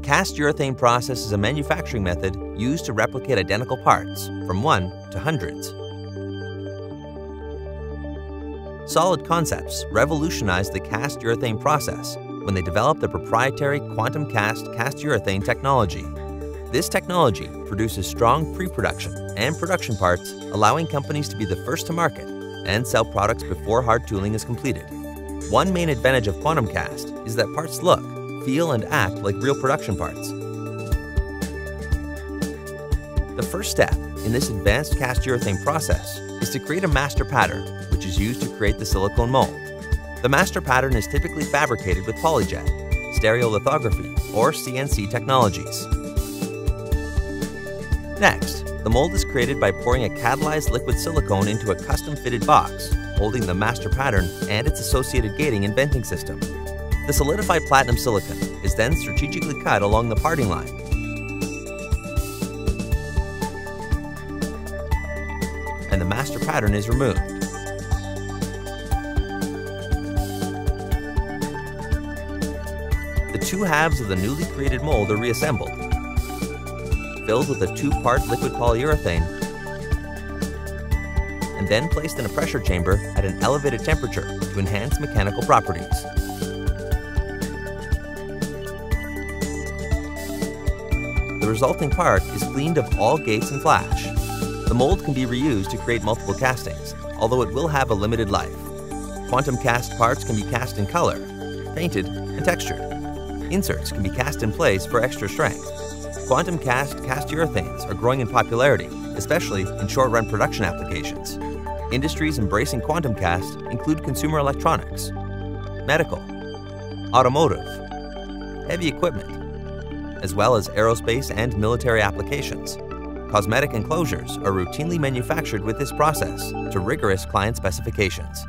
cast urethane process is a manufacturing method used to replicate identical parts, from one to hundreds. Solid Concepts revolutionized the cast urethane process when they developed the proprietary quantum cast cast urethane technology. This technology produces strong pre-production and production parts, allowing companies to be the first to market and sell products before hard tooling is completed. One main advantage of quantum cast is that parts look, feel, and act like real production parts. The first step in this advanced cast urethane process is to create a master pattern, which is used to create the silicone mold. The master pattern is typically fabricated with PolyJet, stereolithography, or CNC technologies. Next, the mold is created by pouring a catalyzed liquid silicone into a custom-fitted box, holding the master pattern and its associated gating and venting system. The solidified platinum silicone is then strategically cut along the parting line. And the master pattern is removed. The two halves of the newly created mold are reassembled, filled with a two-part liquid polyurethane, and then placed in a pressure chamber at an elevated temperature to enhance mechanical properties. The resulting part is cleaned of all gates and flash. The mold can be reused to create multiple castings, although it will have a limited life. Quantum cast parts can be cast in color, painted, and textured. Inserts can be cast in place for extra strength. Quantum cast cast urethanes are growing in popularity, especially in short-run production applications. Industries embracing quantum cast include consumer electronics, medical, automotive, heavy equipment, as well as aerospace and military applications. Cosmetic enclosures are routinely manufactured with this process to rigorous client specifications.